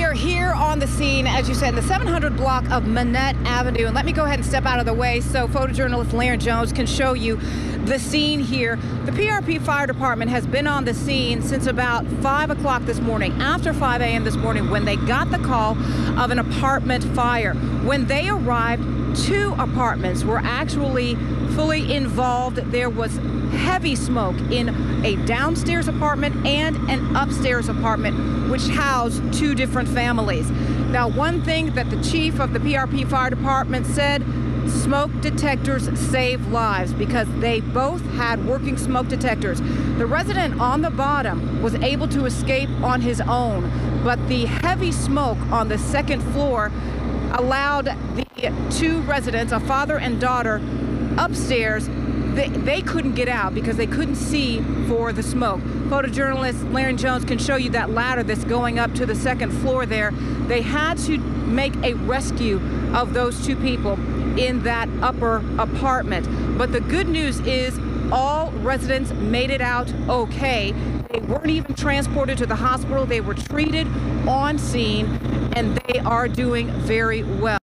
we are here on the scene, as you said, in the 700 block of Manette Avenue. And let me go ahead and step out of the way so photojournalist Laren Jones can show you the scene here. The PRP Fire Department has been on the scene since about 5 o'clock this morning, after 5 a.m. this morning, when they got the call of an apartment fire. When they arrived, two apartments were actually fully involved. There was heavy smoke in a downstairs apartment and an upstairs apartment, which housed two different families. Now, one thing that the chief of the PRP Fire Department said smoke detectors save lives because they both had working smoke detectors. The resident on the bottom was able to escape on his own, but the heavy smoke on the second floor allowed the two residents, a father and daughter, upstairs. They, they couldn't get out because they couldn't see for the smoke. Photojournalist Laren Jones can show you that ladder that's going up to the second floor there. They had to make a rescue of those two people in that upper apartment. But the good news is all residents made it out okay. They weren't even transported to the hospital. They were treated on scene and they are doing very well.